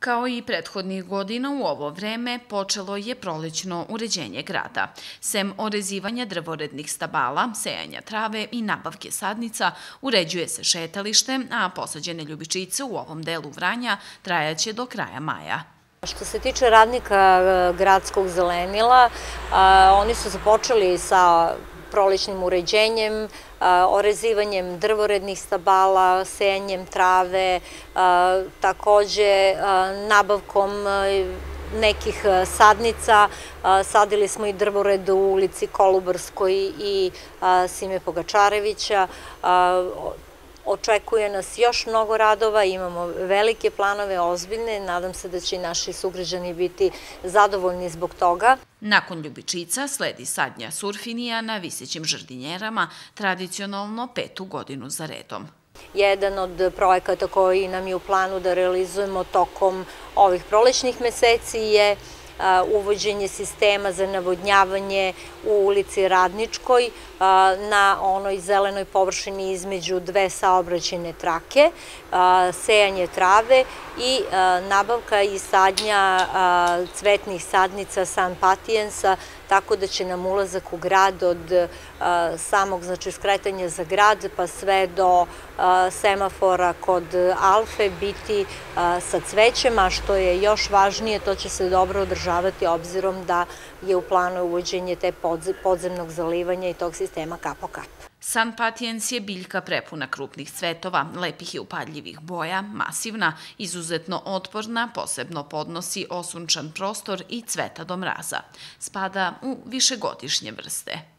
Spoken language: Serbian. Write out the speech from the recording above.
Kao i prethodnih godina u ovo vreme počelo je prolećno uređenje grada. Sem orezivanja drvorednih stabala, sejanja trave i nabavke sadnica, uređuje se šetalište, a posađene ljubičice u ovom delu Vranja trajaće do kraja maja. Što se tiče radnika e, gradskog zelenila, oni su započeli sa prolećnim uređenjem, orezivanjem drvorednih stabala, sejanjem trave, takođe nabavkom nekih sadnica. Sadili smo i drvored u ulici Kolubarskoj i Sime Pogačarevića. Očekuje nas još mnogo radova, imamo velike planove, ozbiljne, nadam se da će i naši sugrađani biti zadovoljni zbog toga. Nakon Ljubičica sledi sadnja surfinija na visećim žardinjerama, tradicionalno petu godinu za redom. Jedan od projekata koji nam je u planu da realizujemo tokom ovih prolećnih meseci je uvođenje sistema za navodnjavanje u ulici Radničkoj na onoj zelenoj površini između dve saobraćene trake, sejanje trave i nabavka i sadnja cvetnih sadnica San Patijensa, tako da će nam ulazak u grad od samog znači, skretanja za grad pa sve do semafora kod Alfe biti sa cvećem, a što je još važnije, to će se dobro održavati obzirom da je u planu uvođenje te podzemnog zalivanja i tog sistema kap kap. San Patiens je biljka prepuna krupnih cvetova, lepih i upadljivih boja, masivna, izuzetno otporna, posebno podnosi osunčan prostor i cveta do mraza. Spada u višegodišnje vrste.